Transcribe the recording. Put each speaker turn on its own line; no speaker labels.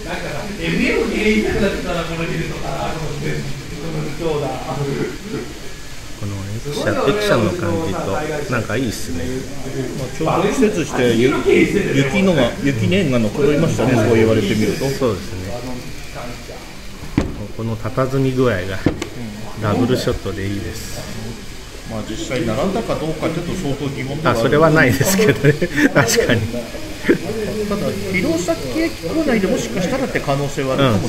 ML に言いたくなってたらこのヒルとかこの今日だ
この駅舎駅舎の感じとなんかいいっすね。
まあ、ちょうど季節してゆ雪のが雪年が残りましたね、そう言われてみると。
そうですね。この佇み具合がダブルショットでいいです。
まあ実際並んだかどうかちょっと相当疑問
あそれはないですけどね。確かに
ただ弘前駅構内でもしかしたらって可能性はあるかも。